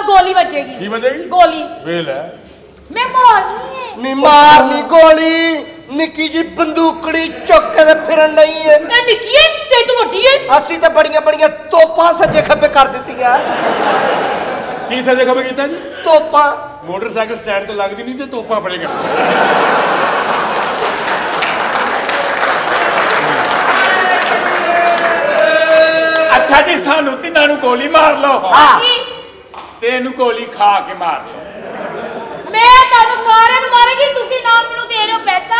ਤੁਹਾਨੂੰ ਗੋਲੀ ਵੱਜੇਗੀ। ਕੀ ਵੱਜੇਗੀ? ਗੋਲੀ। ਵੇਲ ਹੈ ਮੈਂ ਮਾਰਨੀ ਹੈ ਨੀ ਮਾਰਨੀ ਗੋਲੀ ਨਿੱਕੀ ਜੀ ਬੰਦੂਕੜੀ ਚੁੱਕ ਕੇ ਤੇ ਫਿਰਨ ਨਹੀਂ ਏ। ਮੈਂ ਨਿੱਕੀ ਹੈ ਤੇ ਤੂੰ ਵੱਡੀ ਹੈ ਅਸੀਂ ਤਾਂ ਬੜੀਆਂ ਬੜੀਆਂ ਤੋਪਾਂ ਸੱਜੇ ਖੱਬੇ ਕਰ ਦਿੱਤੀਆਂ। ਕੀ ਸਜੇ ਖਬਰ ਕੀਤਾ ਜੀ? ਤੋਪਾਂ। ਮੋਟਰਸਾਈਕਲ ਸਟੈਂਡ ਤੇ ਲੱਗਦੀ ਨਹੀਂ ਤੇ ਤੋਪਾਂ ਫੜੇਗਾ ਅੱਛਾ ਜੀ ਸਾਨੂੰ ਤਿੰਨਾਂ ਨੂੰ ਗੋਲੀ ਮਾਰ ਲਓ। ਹਾਂਜੀ ਤੇ ਇਹਨੂੰ ਗੋਲੀ ਖਾ ਕੇ ਮਾਰ ਲਓ। ਮੈਂ ਤੁਹਾਨੂੰ ਸਾਰਿਆਂ ਨੂੰ ਮਾਰਾਂਗੀ ਤੁਸੀਂ ਨਾ ਮੈਨੂੰ ਦੇ ਰਹੇ ਹੋ ਪੈਸਾ।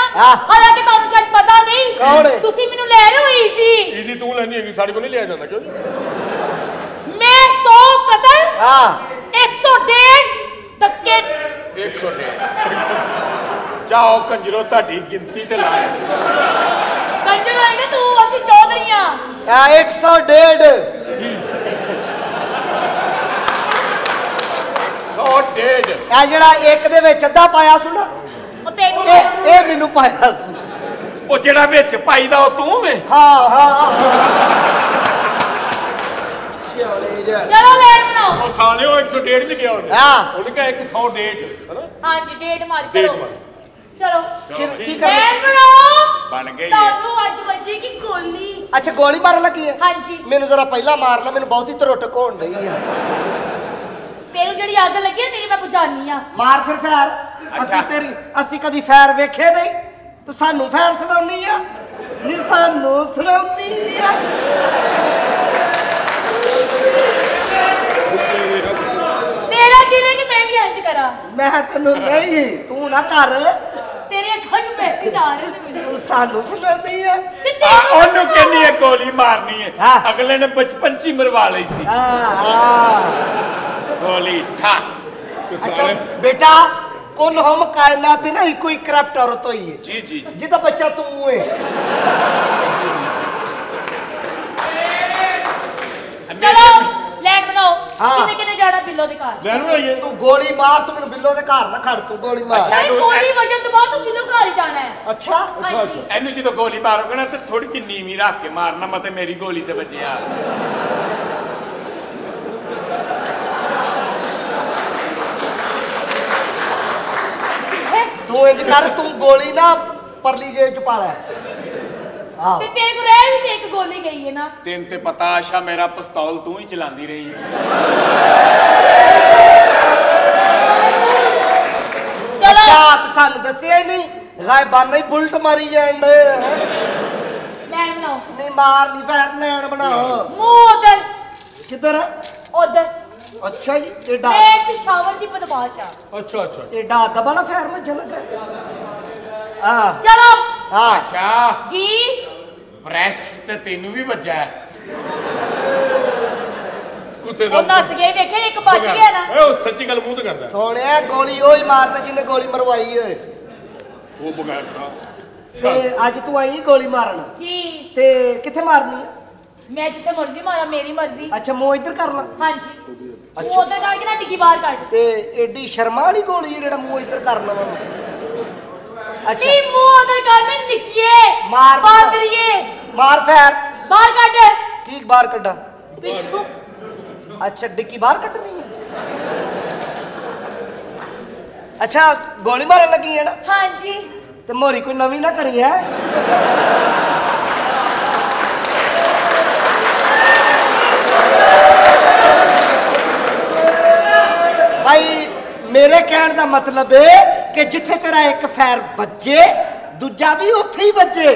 ਹਾਲਾਂਕਿ ਤੁਹਾਨੂੰ ਸ਼ਾਇਦ ਪਤਾ ਨਹੀਂ ਕੌਣ ਹੈ? ਤੁਸੀਂ ਮੈਨੂੰ ਲੈ ਰਹੇ ਹੋ ਈਜ਼ੀ ਇਹਦੀ ਤੂੰ ਲੈਣੀ ਹੈਗੀ ਸਾਡੇ ਕੋਲ ਨਹੀਂ ਲਿਆ ਜਾਂਦਾ ਕਿਉਂ ਜੀ? ਮੈਂ 100 ਕਤਲ ਹਾਂ। 101 ਧੱਕੇ। 100 ਜਾਓ ਕੰਜਰੋ ਤੁਹਾਡੀ ਗਿਣਤੀ ਤੇ ਲਾਇਆ ਕੰਜਰ ਹੋਏਗਾ ਤੂੰ ਅਸੀਂ ਚੌਧਰੀਆਂ। ਆ 101 100 ਡੇਢ। ਆ ਜਿਹੜਾ ਇੱਕ ਦੇ ਵਿੱਚ ਅੱਧਾ ਪਾਇਆ ਸੁਣਾ ਉਹ ਤੈਨੂੰ ਇਹ ਇਹ ਮੈਨੂੰ ਪਾਇਆ ਸੀ। ਉਹ ਜਿਹੜਾ ਵਿੱਚ ਪਾਈਦਾ ਉਹ ਤੂੰ ਵੇ। ਹਾਂ ਹਾਂ ਚਲੋ ਲੈਣ ਬਣਾਓ ਉਹ ਸਾਲਿਓ 101 ਚ ਗਿਆ ਉਹਨੇ। ਹਾਂ। ਉਹਨੇ ਕਿਹਾ 100 ਡੇਟ ਹੈਨਾ? ਹਾਂਜੀ ਡੇਟ ਮਾਰ ਚਲੋ। ਚਲੋ। ਕੀ ਕੀ ਕਰ ਬਣਾਓ। ਬਣ ਗਈ। ਤੁਹਾਨੂੰ ਅੱਜ ਵੱਜੇਗੀ ਗੋਲੀ? ਅੱਛਾ ਗੋਲੀ ਮਾਰਨ ਲੱਗੀ ਹੈ? ਹਾਂਜੀ। ਮੈਨੂੰ ਜ਼ਰਾ ਪਹਿਲਾਂ ਮਾਰ ਲੈ ਮੈਨੂੰ ਬਹੁਤੀ ਤਰੁੱਟ ਕੋਣ ਨਹੀਂ ਆ। ਤੈਨੂੰ ਜਿਹੜੀ ਅੱਗ ਲੱਗੀ ਹੈ ਤੇਰੀ ਮੈਂ ਬੁਝਾਨੀ ਆ। ਮਾਰ ਫਿਰ ਫੈਰ। ਅਸੀਂ। ਤੇਰੀ ਅਸੀਂ ਕਦੀ ਫੈਰ ਵੇਖੇ ਨਹੀਂ। ਤੂੰ ਸਾਨੂੰ ਫੈਰ ਸੁਣਾਉਣੀ ਆ। ਨੀ ਸਾਨੂੰ ਸੁਣਾਉਣੀ ਆ। ਤੇਰਾ ਦਿਲ ਹੈ ਕਿ ਮੈਂ ਵੀ ਇੰਜ ਕਰਾਂ? ਮੈਂ ਤੈਨੂੰ ਨਹੀਂ। ਤੂੰ ਨਾ ਕਰ। ਤੇਰੇ ਅੱਖਾਂ 'ਚ ਮੈਸੇਜ ਆ ਰਹੇ ਨੇ ਮੈਨੂੰ ਤੂੰ ਸਾਨੂੰ ਸੁਣਾਉਣੀ ਆ। ਤੇ ਆ ਉਹਨੂੰ ਕਹਿੰਦੀ ਹੈ ਗੋਲੀ ਮਾਰਨੀ ਹੈ। ਹਾਂ। ਅਗਲੇ ਨੇ ਬਚਪਨ ਚ ਹੀ ਮਰਵਾ ਲਈ ਸੀ। ਹਾਂ ਹਾਂ। ਗੋਲੀ ਠਾ ਅੱਛਾ ਬੇਟਾ ਕੁੱਲ ਹਮ ਕਾਇਨਾਤ ਨਾ ਇੱਕੋ ਹੀ ਕਰਪਟ ਔਰਤ ਹੋਈ ਹੈ ਜੀ ਜੀ ਜੀ। ਜਿਹਦਾ ਬੱਚਾ ਤੂੰ ਹੈ ਚਲੋ ਲੈਣ ਬਣਾਓ। ਹਾਂ। ਕਿੰਨੇ ਕਿੰਨੇ ਜਾਣਾ ਬਿੱਲੋ ਦੇ ਘਰ? ਲੈਣ ਨੂੰ ਆਈਏ ਤੂੰ ਗੋਲੀ ਮਾਰ ਤੂੰ ਮੈਨੂੰ ਬਿੱਲੋ ਦੇ ਘਰ ਨਾ ਖੜ ਤੂੰ ਗੋਲੀ ਮਾਰ। ਅੱਛਾ। ਨਹੀਂ ਗੋਲੀ ਵਜਨ ਤੋਂ ਬਾਅਦ ਤੂੰ ਬਿੱਲੋ ਘਰ ਹੀ ਜਾਣਾ ਹੈ। ਅੱਛਾ। ਹਾਂਜੀ। ਇਹਨੂੰ ਜਦੋਂ ਗੋਲੀ ਮਾਰੋਗੇ ਨਾ ਤੇ ਥੋੜੀ ਜਿਹੀ ਨੀਵੀਂ ਰੱਖ ਕੇ ਮਾਰਨਾ ਮਤੇ ਮੇਰੀ ਗੋਲੀ ਤੇ ਵੱਜਿਆ ਤੂੰ ਇੰਜ ਕਰ ਤੂੰ ਗੋਲੀ ਨਾ ਪਰਲੀ ਜੇਬ ਚ ਪਾ ਲੈ। ਆਹ। ਤੇ ਤੇਰੇ ਕੋਲ ਰਹਿ ਵੀ ਤੇ ਇੱਕ ਗੋਲੀ ਗਈ ਹੈ ਨਾ। ਤੈਨੂੰ ਤੇ ਪਤਾ ਆਸ਼ਾ ਮੇਰਾ ਪਿਸਤੌਲ ਤੂੰ ਹੀ ਚਲਾਉਂਦੀ ਰਹੀ ਹੈ। ਚਲੋ। ਅੱਛਾ ਤੇ ਸਾਨੂੰ ਦੱਸਿਆ ਹੀ ਨਹੀਂ ਗਾਇਬਾਨਾ ਹੀ ਬੁਲਟ ਮਾਰੀ ਜਾਂਦੇ ਲੈਣ ਬਣਾਓ ਨਹੀਂ ਮਾਰ ਨਹੀਂ ਫੈਰ ਨੈਣ ਬਣਾਓ। ਮੂੰਹ ਉਧਰ। ਕਿੱਧਰ? ਉਧਰ। ਅੱਛਾ ਜੀ ਏਡਾ ਮੈਂ ਪਿਸ਼ਾਵਰ ਦੀ ਬਦਮਾਸ਼ ਆ। ਅੱਛਾ ਅੱਛਾ ਏਡਾ ਦਬਣਾ ਫੈਰ ਮੈਂ ਲੱਗਾ। ਆ। ਚਲੋ। ਆ। ਅੱਛਾ। ਜੀ। ਬ੍ਰੈਸਟ ਤੇ ਤੈਨੂੰ ਵੀ ਵੱਜਾ ਹੈ ਕੁੱਤੇ ਦਾ ਉਹ ਨਸ ਗਏ ਦੇਖੇ ਇੱਕ ਬਚ ਗਿਆ ਨਾ। ਓਏ ਉਹ ਸੱਚੀ ਗੱਲ ਮੂੰਹ ਤੇ ਕਰਦਾ। ਸੋਹਣਿਆ ਗੋਲੀ ਉਹ ਹੀ ਮਾਰਦਾ ਜਿਹਨੇ ਗੋਲੀ ਮਰਵਾਈ ਓਏ। ਉਹ ਬਗੈਰ ਖਾ ਤੇ ਅੱਜ ਤੂੰ ਆਈ ਗੋਲੀ ਮਾਰਨ? ਜੀ। ਤੇ ਕਿੱਥੇ ਮਾਰਨੀ ਆ? ਮੈਂ ਜਿੱਥੇ ਮਰਜ਼ੀ ਮਾਰਾਂ ਮੇਰੀ ਮਰਜ਼ੀ। ਅੱਛਾ ਮੂੰਹ ਇੱਧਰ ਕਰ ਲਾ। ਹਾਂਜੀ। ਤੂੰ ਉਧਰ ਕਰਕੇ ਨਾ ਡਿੱਗੀ ਬਾਹਰ ਕੱਢ। ਤੇ ਏਡੀ ਸ਼ਰਮਾ ਵਾਲੀ ਗੋਲੀ ਹੈ ਜਿਹੜਾ ਮੂੰਹ ਇੱਧਰ ਕਰ ਲਵਾਂ ਅੱਛਾ। ਨੀ ਮੂੰਹ ਉਧਰ ਕਰ ਮੈਂ ਨਿੱਕੀਏ। ਮਾਰ ਦਿੱਤਾ। ਬਾਂਦਰੀਏ ਮਾਰ ਫੈਰ। ਬਾਹਰ ਕੱਢ। ਕੀ ਬਾਹਰ ਕੱਢਾਂ? ਪਿੱਛੋਂ ਅੱਛਾ ਡਿੱਕੀ ਬਾਹਰ ਕੱਢਣੀ ਹੈ ਅੱਛਾ ਗੋਲੀ ਮਾਰਨ ਲੱਗੀ ਹੈ ਨਾ। ਹਾਂਜੀ। ਤੇ ਮੋਰੀ ਕੋਈ ਨਵੀਂ ਨਾ ਕਰੀ ਹੈ ਭਾਈ ਮੇਰੇ ਕਹਿਣ ਦਾ ਮਤਲਬ ਹੈ ਕਿ ਜਿੱਥੇ ਤੇਰਾ ਇੱਕ ਫੈਰ ਵੱਜੇ ਦੂਜਾ ਵੀ ਉੱਥੇ ਹੀ ਵੱਜੇ।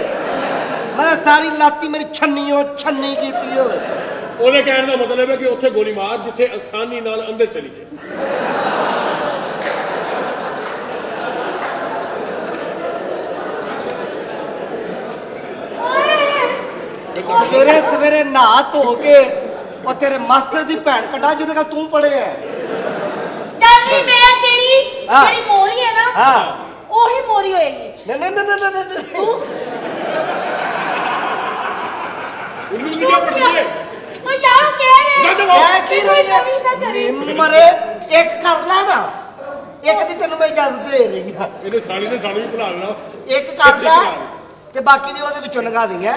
ਮੈਂ ਸਾਰੀ ਲਾਤੀ ਮੇਰੀ ਛੰਨੀਓ ਛੰਨੀ ਕੀਤੀ ਹੋਵੇ। ਉਹਨੇ ਕਹਿਣ ਦਾ ਮਤਲਬ ਹੈ ਕਿ ਉੱਥੇ ਗੋਲੀ ਮਾਰ ਜਿੱਥੇ ਆਸਾਨੀ ਨਾਲ ਅੰਦਰ ਚਲੀ ਜਾਏ। ਸਵੇਰੇ ਸਵੇਰੇ ਨਹਾ ਧੋ ਕੇ ਉਹ ਤੇਰੇ ਮਾਸਟਰ ਦੀ ਭੈਣ ਕੱਢਾਂ ਜਿਹਦੇ ਨਾਲ ਤੂੰ ਪੜਿਆ ਚੱਲ ਜੀ ਮੈਂ ਤੇਰੀ ਹਾਂ। ਜਿਹੜੀ ਮੋਰੀ ਹੈ ਨਾ ਹਾਂ। ਉਹੀ ਮੋਰੀ ਹੋਏਗੀ। ਨਹੀਂ ਨਹੀਂ ਨਹੀਂ ਨਹੀਂ, ਨਹੀਂ ਨਹੀਂ ਉਹਨੂੰ ਵੀ ਕਿਹਾ ਪੜਦੀ ਹੈ। ਉਹ ਯਾਰ ਉਹ ਕਹਿ ਰਹੇ। ਗੱਲ ਕਹਿ ਕੀ ਰਹੀ ਨਵੀਂ ਨਾ ਕਰੀ। ਹੈ ਮਰੇ ਇੱਕ ਕਰ ਲੈ ਨਾ। ਇੱਕ ਦੀ ਤੈਨੂੰ ਮੈਂ ਇਜਾਜ਼ਤ ਦੇ ਰਹੀ ਹਾਂ। ਇਹਨੇ ਸਾਲੀ ਨੇ ਸਾਨੂੰ ਵੀ ਬਣਾ ਲੈਣਾ ਇੱਕ ਕਰ ਲੈ ਤੇ ਬਾਕੀ ਦੀ ਉਹਦੇ ਵਿੱਚੋਂ ਲਗਾ ਦਈਏ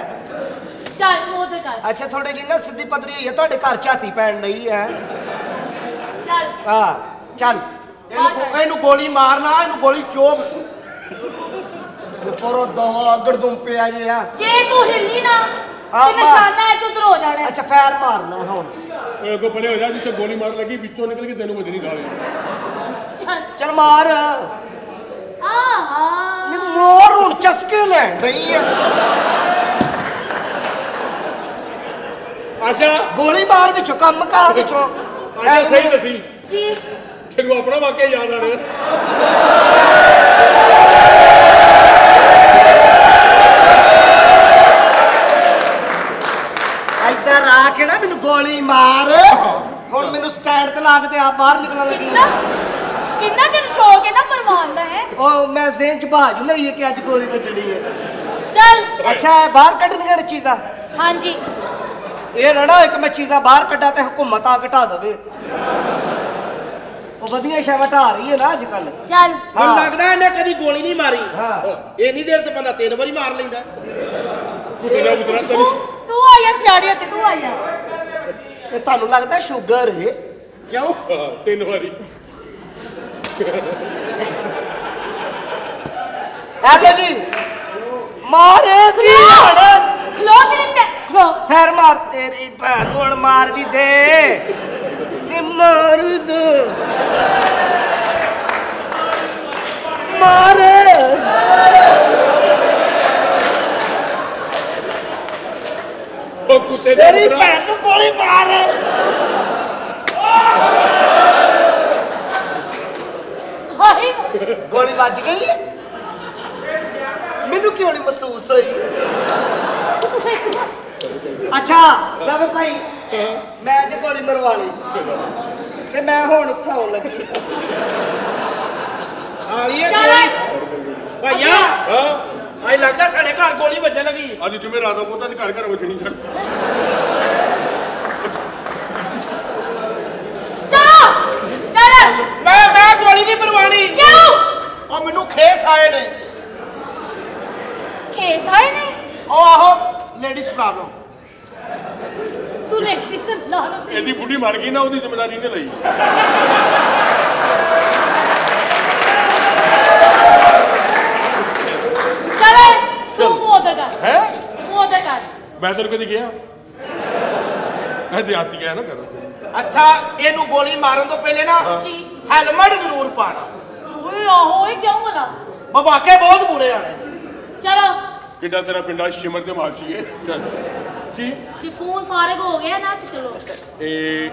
ਚੱਲ ਮੂੰਹ ਤੇ ਕਰ। ਅੱਛਾ ਥੋੜੀ ਜਿਹੀ ਨਾ ਸਿੱਧੀ ਪਤਰੀ ਹੋਈ ਹੈ ਤੁਹਾਡੇ ਘਰ ਝਾਤੀ ਪੈਣ ਲਈ ਹੈ। ਚੱਲ। ਹਾਂ ਚੱਲ। ਇਹਨੂੰ ਇਹਨੂੰ ਗੋਲੀ ਮਾਰਨਾ ਇਹਨੂੰ ਗੋਲੀ ਚੋਬ ਪਰੋ ਦਵਾ ਗੜਦੂੰ ਪਿਆ ਜਿਆ ਜੇ ਤੂੰ ਹਿੱਲੀ ਨਾ ਤੇ ਨਿਸ਼ਾਨਾ ਹੈ ਤੂੰ ਹੋ ਜਾਣਾ। ਅੱਛਾ ਫੈਰ ਮਾਰਨਾ ਹੁਣ। ਓਏ ਅੱਗੋਂ ਪਰੇ ਹੋ ਜਾ ਜਿੱਥੇ ਗੋਲੀ ਮਾਰ ਲੱਗੀ ਵਿੱਚੋਂ ਨਿਕਲ ਕੇ ਤੈਨੂੰ ਵੱਜਣੀ ਸਾਲੇ ਚੱਲ ਚੱਲ ਮਾਰ। ਆਹਾ ਨੀ ਮੋਰ ਹੁਣ ਚਸਕੇ ਲੈਣ ਰਹੀ ਆ। ਆਸ਼ਾ ਗੋਲੀ ਮਾਰ ਵਿੱਚੋਂ ਕੰਮ ਕਾ ਵਿੱਚੋਂ। ਆਸ਼ਾ ਸਹੀ ਦੱਸੀ। ਕੀ? ਤੈਨੂੰ ਆਪਣਾ ਵਾਕਿਆ ਯਾਦ ਆ ਰਿਹਾ। ਇੱਧਰ ਆ ਕੇ ਨਾ ਮੈਨੂੰ ਗੋਲੀ ਮਾਰ। ਹੁਣ ਮੈਨੂੰ ਸਟੈਂਡ ਤੇ ਲਾ ਕੇ ਤੇ ਆ ਬਾਹਰ ਨਿਕਲਣ ਲੱਗੀ। ਕਿੰਨਾ ਕਿੰਨਾ ਤੈਨੂੰ ਸ਼ੌਕ ਹੈ ਨਾ ਮਰਵਾਉਣ ਦਾ ਹੈ? ਉਹ ਮੈਂ ਜ਼ੇਨ ਚ ਬਾਜੂ ਲਈ ਹੈ ਕਿ ਅੱਜ ਗੋਲੀ ਵੱਜਣੀ ਹੈ। ਚੱਲ। ਅੱਛਾ ਬਾਹਰ ਕੱਢਣੀਆਂ ਨੇ ਚੀਜ਼ਾਂ? ਹਾਂਜੀ। ਇਹ ਰੜਾ ਇੱਕ ਮੈਂ ਚੀਜ਼ਾਂ ਬਾਹਰ ਕੱਢਾਂ ਤੇ ਹਕੂਮਤ ਆ ਘਟਾ ਦੇਵੇ। ਉਹ ਵਧੀਆ ਸ਼ੈ ਘਟਾ ਰਹੀ ਹੈ ਨਾ ਅੱਜ ਕੱਲ ਚੱਲ ਮੈਨੂੰ ਲੱਗਦਾ ਇਹਨੇ ਕਦੀ ਗੋਲੀ ਨਹੀਂ ਮਾਰੀ। ਹਾਂ। ਇੰਨੀ ਦੇਰ ਤੇ ਬੰਦਾ ਤਿੰਨ ਵਾਰੀ ਮਾਰ ਲੈਂਦਾ। ਕੁੱਤਰਾ ਕੁੱਤਰਾ ਤੂੰ ਤੂੰ ਆਇਆ ਸਿਆੜਿਆ ਤੇ ਤੂੰ ਆਇਆ ਇਹ ਤੁਹਾਨੂੰ ਲੱਗਦਾ ਸ਼ੂਗਰ ਹੈ ਕਿਉਂ? ਤਿੰਨ ਵਾਰੀ। ਐਲੇ ਜੀ। ਮਾਰੇ ਕੀ ਹੜ ਖਲੋ ਤੇਰੇ ਪੈ ਖਲੋ। ਫੇਰ ਮਾਰ ਤੇਰੀ ਭੈਣ ਨੂੰ ਮਾਰ ਵੀ ਦੇ। ਨੀ ਮਾਰ ਦੇ। ਮਾਰ। ਉਹ ਕੁੱਤੇ ਦਾ ਤੇਰੀ ਭੈਣ ਨੂੰ ਗੋਲੀ ਮਾਰ। ਹਾਏ। ਗੋਲੀ ਵੱਜ ਗਈ ਹੈ। ਮੈਨੂੰ ਕਿਉਂ ਨਹੀਂ ਮਹਿਸੂਸ ਹੋਈ? ਅੱਛਾ ਲੈ ਭਾਈ ਮੈਂ ਅੱਜ ਗੋਲੀ ਮਰਵਾ ਲਈ ਤੇ ਮੈਂ ਹੁਣ ਸੌਣ ਲੱਗੀ। ਆ ਗਈ ਹੈ ਚੱਲ ਗੋਲੀ। ਭਈਆ ਹਾਂ ਆਈ ਲੱਗਦਾ ਸਾਡੇ ਘਰ ਗੋਲੀ ਵੱਜਣ ਲੱਗੀ। ਅੱਜ ਜੁਮੇ ਰਾਤ ਦਾ ਪੁੱਤਾਂ ਦੇ ਘਰ ਘਰ ਵੱਜਣੀ ਛੱਡ। ਮੈਂ ਮੈਂ ਗੋਲੀ ਨਹੀਂ ਮਰਵਾਣੀ ਕਿਉਂ? ਉਹ ਮੈਨੂੰ ਖੇਸ ਆਏ ਨੇ। ਕੇਸ ਆਏ ਨੇ? ਉਹ ਆਹੋ ਲੇਡੀਜ਼ ਪ੍ਰੋਬਲਮ ਤੂੰ ਲੈ ਕੇ ਲਾ ਲੋ ਇਹਦੀ ਬੁੱਢੀ ਮਰ ਗਈ ਨਾ ਉਹਦੀ ਜ਼ਿੰਮੇਵਾਰੀ ਨੇ ਲਈ। ਚੱਲ ਤੂੰ ਉਧਰ ਕਰ ਹੈ? ਉਧਰ ਕਰ ਮੈਂ ਤੈਨੂੰ ਕਦੀ ਗਿਆ ਮੈਂ ਤੇ ਆਤੀ ਗਿਆ ਨਾ ਕਰ। ਅੱਛਾ ਇਹਨੂੰ ਗੋਲੀ ਮਾਰਨ ਤੋਂ ਪਹਿਲੇ ਨਾ ਜੀ। ਹੈਲਮਟ ਜ਼ਰੂਰ ਪਾਣਾ ਓਏ ਆਹੋ ਇਹ ਕਿਉਂ ਬਲਾ ਬਵਾਕੇ ਬਹੁਤ ਬੁਰੇ ਆਣੇ ਚਲੋ। ਕਿੱਡਾ ਤੇਰਾ ਪਿੰਡਾ ਸ਼ਿਮਰ ਤੇ ਮਾਰਸ਼ੀਏ ਚੱਲ। ਕੀ? ਜੇ ਫੋਨ ਫਾਰਗ ਹੋ ਗਿਆ ਨਾ ਤੇ ਚਲੋ। ਇਹ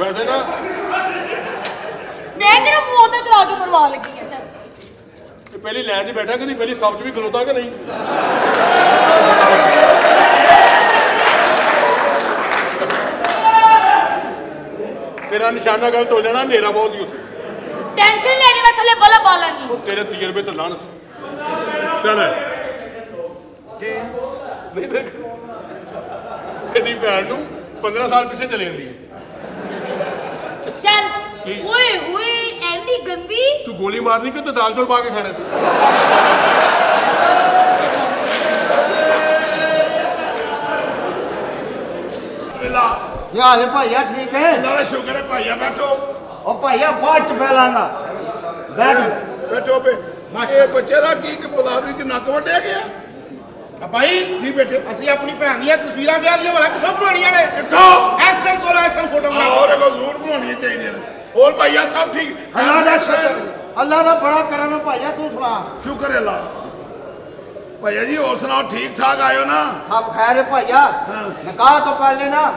ਵੈਸੇ ਨਾ ਮੈਂ ਕਿਹੜਾ ਮੂੰਹ ਉਧਰ ਕਰਾ ਕੇ ਮਰਵਾ ਲੱਗੀ ਆ ਚੱਲ। ਇਹ ਪਹਿਲੀ ਲਾਈਨ 'ਚ ਬੈਠਾ ਕਦੀ ਪਹਿਲੀ ਸਭ 'ਚ ਵੀ ਖਲੋਤਾ ਕਿ ਨਹੀਂ? ਤੇਰਾ ਨਿਸ਼ਾਨਾ ਗਲਤ ਹੋ ਜਾਣਾ ਹਨੇਰਾ ਬਹੁਤ ਹੀ ਉੱਥੇ। ਟੈਨਸ਼ਨ ਲੈਣੀ ਮੈਂ ਥੱਲੇ ਬਲਾ ਬਾਲਾਂਗੀ ਉਹ ਤੇਰੇ ਤਜਰਬੇ ਤੋਂ ਲਾਣ ਚੱਲ ਕੀ ਨਹੀਂ ਦੇਖ ਇਹਦੀ ਭੈਣ ਨੂੰ 15 ਸਾਲ ਪਿੱਛੇ ਚਲੇ ਜਾਂਦੀ ਹੈ। ਚੱਲ? ਓਏ ਓਏ ਐਨੀ ਗੰਦੀ। ਤੂੰ ਗੋਲੀ ਮਾਰਨੀ ਕਿ ਤੂੰ ਦਾਲ ਚੌਲ ਪਾ ਕੇ ਖਾਣੇ। ਤੂੰ ਬਿਸਮਿਲ੍ਲਾ ਹੈ ਭਾਈਆ ਠੀਕ ਹੈ? ਅੱਲਾ ਦਾ ਸ਼ੁਕਰ ਹੈ ਭਾਈਆ ਬੈਠੋ। ਭਾਈਆ ਬਾਅਦ ਚ ਫੈਲਾਣਾ ਬੈਠ। ਬੈਠੋ ਬੇ। ਇਹ ਬੱਚੇ ਦਾ ਕੀ ਬਲਾਦੀ ਚ ਨੱਕ ਵੱਢਿਆ ਗਿਆ? ਆ ਭਾਈ ਜੀ ਬੇਟੇ ਅਸੀਂ ਆਪਣੀ ਭੈਣ ਦੀਆਂ ਤਸਵੀਰਾਂ ਵਿਆਹ ਦੀਆਂ ਵਾਲਾ ਕਿੱਥੋਂ ਬਣਾਉਣੀਆਂ ਨੇ? ਕਿੱਥੋਂ? ਐਸਨ ਕੋਲ ਐਸਨ ਆਹ ਫੋਟੋਗ੍ਰਾਫ ਉਹਦੇ ਕੋਲ ਜ਼ਰੂਰ ਬਣਾਉਣੀਆਂ ਚਾਹੀਦੀਆਂ ਨੇ। ਹੋਰ ਭਾਈਆ ਸਭ ਠੀਕ? ਅੱਲਾ ਦਾ ਸ਼ੁਕਰ। ਅੱਲਾ ਦਾ ਬੜਾ ਕਰਮ ਹੈ ਭਾਈਆ ਤੂੰ ਸੁਣਾ। ਸ਼ੁਕਰ ਹੈ ਅੱਲਾ ਭਾਈਆ ਜੀ ਹੋਰ ਸੁਣਾਓ ਠੀਕ ਠਾਕ ਆਇਓ ਨਾ? ਸਭ ਖੈਰ ਹੈ ਭਾਈਆ ਨਿਕਾਹ ਤੋਂ ਪਹਿਲੇ ਨਾ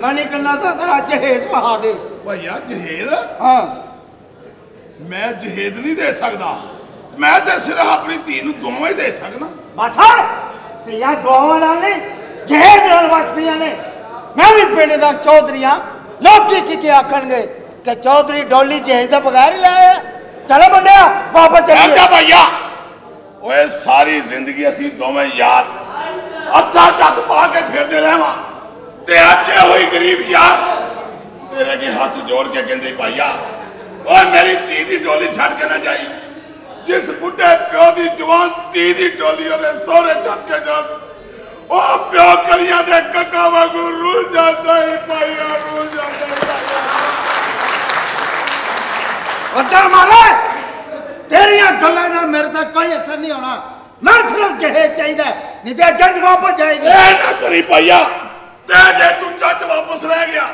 ਮੈਂ ਨਹੀਂ ਕਰਨਾ ਸੀ ਸਰਾ ਜਹੇਜ਼ ਪਹਾ ਦੇ। ਭਾਈਆ ਜਹੇਦ? ਹਾਂ। ਮੈਂ ਜਹੇਦ ਨਹੀਂ ਦੇ ਸਕਦਾ। ਮੈਂ ਤੇ ਸਿਰਫ ਆਪਣੀ ਧੀ ਨੂੰ ਦੋਵਾਂ ਦੇ ਸਕਦਾ। ਬਸ ਤੇ ਯਾ ਦੋਵਾਂ ਨਾਲ ਨਹੀਂ ਜਹੇਜ਼ ਨਾਲ ਵਸਦੀਆਂ ਨੇ। ਮੈਂ ਵੀ ਪਿੰਡ ਦਾ ਚੌਧਰੀਆਂ ਲੋਕੀ ਕੀ ਕੀ ਆਖਣਗੇ ਕਿ ਚੌਧਰੀ ਡੋਲੀ ਜਹੇਜ਼ ਦਾ ਬਗੈਰ ਹੀ ਲਾਇਆ ਚਲੋ ਮੁੰਡਿਆ ਵਾਪਸ ਚੱਲੀਏ। ਭਾਈਆ ਓਏ ਸਾਰੀ ਜ਼ਿੰਦਗੀ ਅਸੀਂ ਦੋਵੇਂ ਯਾਰ। ਅੱਧਾ ਜੱਤ ਪਾ ਕੇ ਫਿਰਦੇ ਰਹਿਵਾਂ। ਤੇ ਅੱਜ ਹੋਈ ਗਰੀਬ ਯਾਰ ਤੇਰੇ ਅੱਗੇ ਹੱਥ ਜੋੜ ਕੇ ਕਹਿੰਦੇ ਭਾਈਆ ਓਏ ਮੇਰੀ ਧੀ ਦੀ ਡੋਲੀ ਛੱਡ ਕੇ ਨਾ ਜਾਈ। ਜਿਸ ਬੁੱਢੇ ਪਿਓ ਦੀ ਜਵਾਨ ਧੀ ਦੀ ਡੋਲੀ ਉਹਦੇ ਸਹੁਰੇ ਛੱਡ ਕੇ ਜਾਣ। ਉਹ ਪਿਓ ਕਲੀਆਂ ਦੇ ਕੱਕਾ ਵਾਂਗੂ ਰੁੱਲ ਜਾਂਦਾ ਹੀ ਭਾਈਆ ਰੁੱਲ ਜਾਂਦਾ ਹੀ ਅੱਧਾ ਮਾਰੇ ਤੇਰੀਆਂ ਗੱਲਾਂ ਦਾ ਮੇਰੇ ਤੇ ਕੋਈ ਅਸਰ ਨਹੀਂ ਹੋਣਾ। ਮਨ ਸਿਰਫ ਜਹੇ ਚਾਹੀਦਾ ਨਹੀਂ ਤੇ ਜੰਗ ਵਾਪਸ ਜਾਏਗੀ। ਇਹ ਨਾ ਕਰੀ ਭਾਈਆ ਤੇ ਜੇ ਤੂੰ ਜੱਜ ਵਾਪਸ ਰਹਿ ਗਿਆ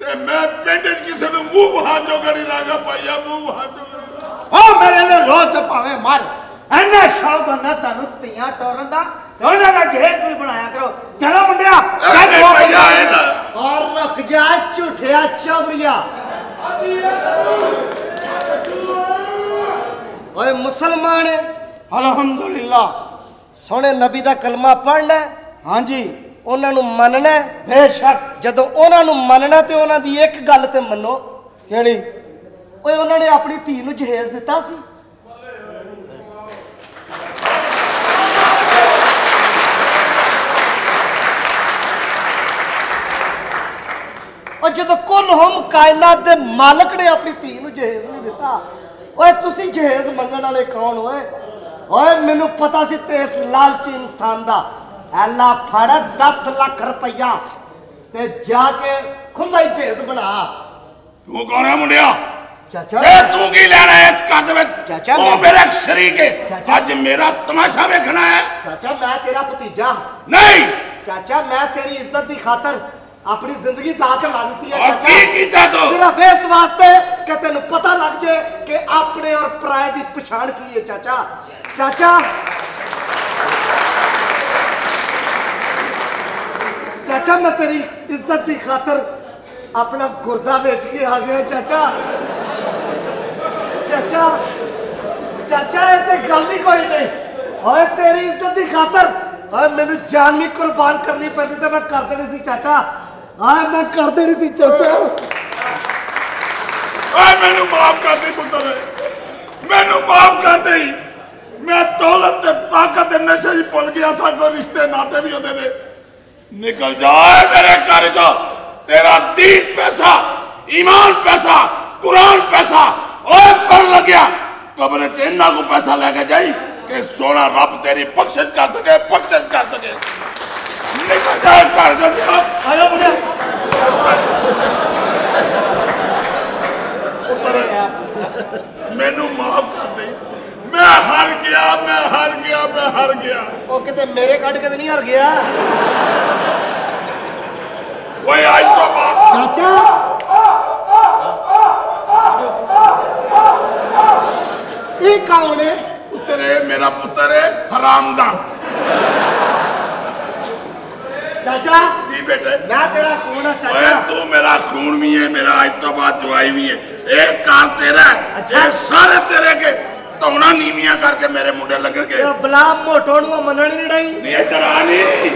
ਤੇ ਮੈਂ ਪਿੰਡ 'ਚ ਕਿਸੇ ਨੂੰ ਮੂੰਹ ਵਹਾ ਜੋਗਾ ਨਹੀਂ ਲਾਗਾ ਭਾਈਆ ਮੂੰਹ ਵਹਾ ਜੋਗਾ ਉਹ ਮੇਰੇ ਲਈ ਰੋਜ਼ ਭਾਵੇਂ ਮਰ। ਐਨਾ ਸ਼ੌਕ ਬੰਦਾ ਤੁਹਾਨੂੰ ਧੀਆਂ ਟੋਰਨ ਦਾ ਉਹਨਾਂ ਦਾ ਜਹੇਜ਼ ਵੀ ਬਣਾਇਆ ਕਰੋ। ਚਲੋ ਮੁੰਡਿਆ ਇਹ ਵਾਪਸ ਭਾਈਆ ਔਰ ਰੁਕ ਜਾ ਝੂਠਿਆ ਚੌਧਰੀਆ। ਓਏ ਮੁਸਲਮਾਨ ਅਲਹਮਦੁਲਿਲਾ। ਸੋਹਣੇ ਨਬੀ ਦਾ ਕਲਮਾ ਪੜ੍ਹਨਾ। ਹੈ, ਹਾਂਜੀ। ਉਹਨਾਂ ਨੂੰ ਮੰਨਣਾ। ਬੇਸ਼ੱਕ। ਜਦੋਂ ਉਹਨਾਂ ਨੂੰ ਮੰਨਣਾ ਤੇ ਉਹਨਾਂ ਦੀ ਇੱਕ ਗੱਲ ਤੇ ਮੰਨੋ। ਕਿਹੜੀ? ਓਏ ਉਹਨਾਂ ਨੇ ਆਪਣੀ ਧੀ ਨੂੰ ਜਹੇਜ਼ ਦਿੱਤਾ ਸੀ। ਉਹ ਜਦੋਂ ਕੁੱਲ ਹਮ ਕਾਇਨਾਤ ਦੇ ਮਾਲਕ ਨੇ ਆਪਣੀ ਧੀ ਨੂੰ ਜਹੇਜ਼ ਨਹੀਂ ਦਿੱਤਾ ਓਏ ਤੁਸੀਂ ਜਹੇਜ਼ ਮੰਗਣ ਵਾਲੇ ਕੌਣ ਓਏ ਓਏ ਮੈਨੂੰ ਪਤਾ ਸੀ ਤੇ ਇਸ ਲਾਲਚੀ ਇਨਸਾਨ ਦਾ ਐਲਾ ਫੜ 10 ਲੱਖ ਰੁਪਈਆ ਤੇ ਜਾ ਕੇ ਖੁੱਲਾ ਹੀ ਜਹੇਜ਼ ਬਣਾ। ਤੂੰ ਕੌਣ ਹੈ ਮੁੰਡਿਆ? ਚਾਚਾ। ਇਹ ਤੂੰ ਕੀ ਲੈਣਾ ਹੈ ਇਸ ਘਰ ਦੇ ਵਿੱਚ? ਚਾਚਾ, ਤੂੰ ਮੇਰਾ ਸ਼ਰੀਕ ਹੈ ਚਾਚਾ। ਅੱਜ ਮੇਰਾ ਤਮਾਸ਼ਾ ਵੇਖਣਾ ਹੈ। ਚਾਚਾ ਮੈਂ ਤੇਰਾ ਭਤੀਜਾ। ਨਹੀਂ! ਚਾਚਾ ਮੈਂ ਤੇਰੀ ਇੱਜ਼ਤ ਦੀ ਖਾਤਰ ਆਪਣੀ ਜ਼ਿੰਦਗੀ ਦਾਅ ਲਾ ਦਿੱਤੀ ਹੈ ਔਰ ਕੀ ਕੀਤਾ ਤੂੰ? ਸਿਰਫ ਇਸ ਵਾਸਤੇ ਕਿ ਤੈਨੂੰ ਪਤਾ ਲੱਗ ਜੇ ਕਿ ਆਪਣੇ ਔਰ ਪਰਾਏ ਦੀ ਪਛਾਣ ਕੀ ਹੈ ਚਾਚਾ। ਚਾਚਾ ਚਾਚਾ, ਮੈਂ ਤੇਰੀ ਇੱਜ਼ਤ ਦੀ ਖਾਤਰ ਆਪਣਾ ਗੁਰਦਾ ਵੇਚ ਕੇ ਆ ਗਿਆ ਚਾਚਾ। ਚਾਚਾ ਚਾਚਾ, ਇਹ ਤੇ ਗੱਲ ਹੀ ਕੋਈ ਨਹੀਂ। ਓਏ ਤੇਰੀ ਇੱਜ਼ਤ ਦੀ ਖਾਤਰ। ਓਏ ਮੈਨੂੰ ਜਾਨ ਵੀ ਕੁਰਬਾਨ ਕਰਨੀ ਪੈਂਦੀ ਤੇ ਮੈਂ ਕਰ ਦੇਣੀ ਸੀ ਚਾਚਾ। ਓਏ ਮੈਂ ਕਰ ਦੇਣੀ ਸੀ ਚਾਚਾ। ਓਏ ਮੈਨੂੰ ਮਾਫ ਕਰ ਦੇ ਪੁੱਤਰ। ਮੈਨੂੰ ਮਾਫ ਕਰ ਦੇ। ਮੈਂ ਦੌਲਤ ਤੇ ਤਾਕਤ ਦੇ ਨਸ਼ੇ ਹੀ ਭੁੱਲ ਗਿਆ ਸਾਂ ਰਿਸ਼ਤੇ ਨਾਤੇ ਵੀ ਉਹਦੇ ਨੇ। ਨਿਕਲ ਜਾ ਏ ਮੇਰੇ ਘਰ ਚੋਂ ਤੇਰਾ ਦੀਨ ਪੈਸਾ ਈਮਾਨ ਪੈਸਾ ਕੁਰਾਨ ਪੈਸਾ ਓਏ ਪਰ ਲੱਗਿਆ ਕਬਰ ਚ ਇੰਨਾ ਕੋ ਪੈਸਾ ਲੈ ਕੇ ਜਾਈ ਕਿ ਸੋਨਾ ਰੱਬ ਤੇਰੀ ਬਖਸ਼ਿਸ਼ ਕਰ ਸਕੇ ਬਖਸ਼ਿਸ਼ ਕਰ ਸਕੇ ਨਿਕਲ ਜਾ ਏ ਘਰ ਚੋਂ ਆਇਓ ਮੁੰਡਿਆ ਪੁੱਤਰ ਮੈਨੂੰ ਮਾਫ ਕਰ ਦੇ ਮੈਂ ਹਾਰ ਗਿਆ ਮੈਂ ਹਾਰ ਗਿਆ ਮੈਂ ਹਾਰ ਗਿਆ ਉਹ ਕਿਤੇ ਮੇਰੇ ਕੱਢ ਕੇ ਤੇ ਨਹੀਂ ਹਰ ਗਿਆ ਓਏ ਅੱਜ ਤੋਂ ਬਾਅਦ ਚਾਚਾ ਇਹ ਕੌਣ ਹੈ ਪੁੱਤਰ ਹੈ ਮੇਰਾ ਪੁੱਤਰ ਹੈ ਹਰਾਮ ਦਾ ਚਾਚਾ ਕੀ ਬੇਟੇ ਮੈਂ ਤੇਰਾ ਕੌਣ ਆ ਓਏ ਚਾਚਾ ਤੂੰ ਮੇਰਾ ਖੂਨ ਵੀ ਹੈ ਮੇਰਾ ਅੱਜ ਤੋਂ ਬਾਅਦ ਜਵਾਈ ਵੀ ਹੈ ਇਹ ਘਰ ਤੇਰਾ ਹੈ। ਅੱਛਾ। ਧੌਣਾ ਨੀਵੀਆਂ ਕਰਕੇ ਮੇਰੇ ਮੁੰਡੇ ਲੱਗਣਗੇ ਇਹ ਬਲਾ ਮੋਟੋ ਨੂੰ ਮੰਨਣ ਨਹੀਂ ਡਈ। ਨਹੀਂ ਇੱਧਰ ਆ ਨਹੀਂ